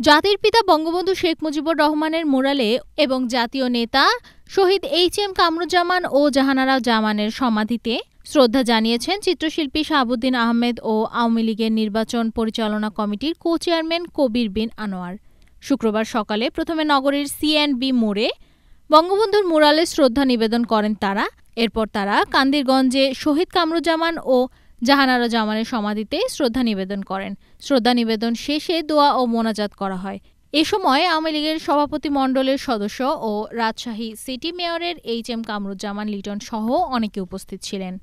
জাতির পিতা বঙ্গবন্ধু শেখ মুজিবুর রহমানের মোরালে এবং জাতীয় নেতা শহীদ এইচ এম কামরুজ্জামান ও জাহানারা জামানের সমাধিতে শ্রদ্ধা জানিয়েছেন চিত্রশিল্পী শাহাবুদ্দিন আহমেদ ও আওয়ামী লীগের নির্বাচন পরিচালনা কমিটির কো চেয়ারম্যান কবির বিন আনোয়ার। শুক্রবার সকালে প্রথমে নগরীর সিএনবি মোড়ে বঙ্গবন্ধুর মুরালে শ্রদ্ধা নিবেদন করেন তারা। এরপর তারা কান্দিরগঞ্জে শহীদ কামরুজ্জামান ও জাহানারা জামানের সমাধিতে শ্রদ্ধা নিবেদন করেন। শ্রদ্ধা নিবেদন শেষে দোয়া ও মোনাজাত করা হয়। এ সময় আওয়ামী লীগের সভাপতি মণ্ডলের সদস্য ও রাজশাহী সিটি মেয়রের এইচ এম কামরুজ্জামান লিটন সহ অনেকে উপস্থিত ছিলেন।